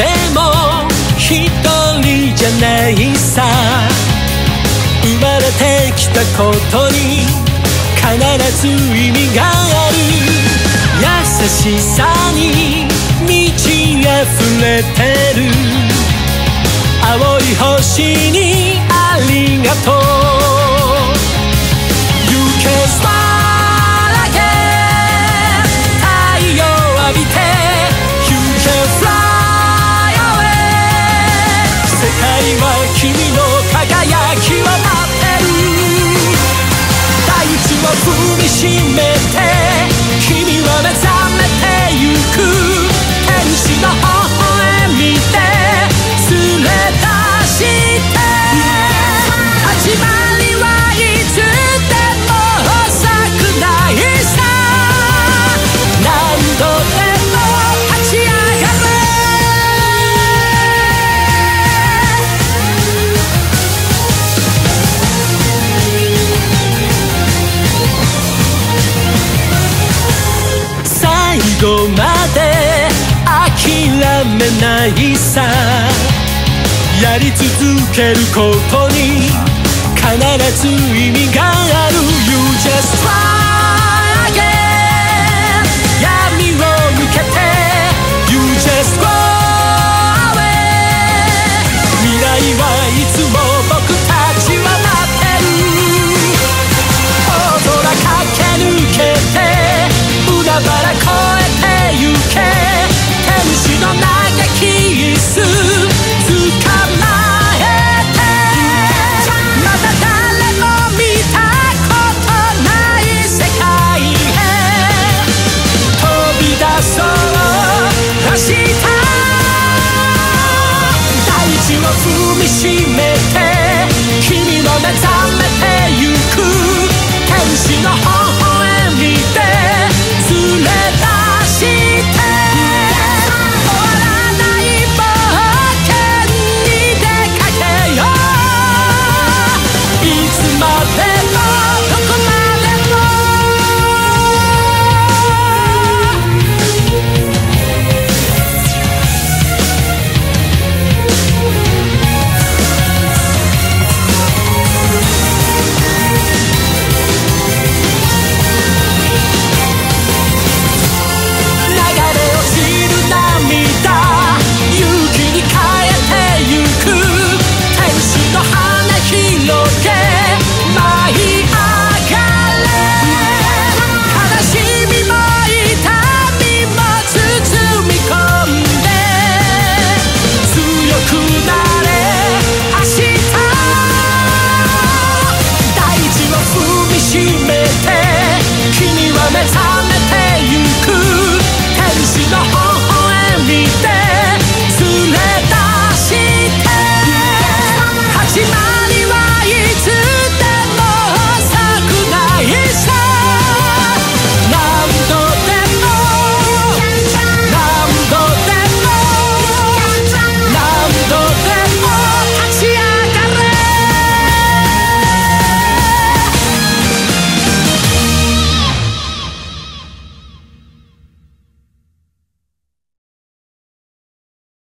でも一人じゃないさ。生まれてきたことに必ず意味がある。優しさに満ち溢れてる。青い星にありがとう。めないさ。やり続けることに必ず意味がある。You just try 踏みしめて君も目覚めてゆく天使の方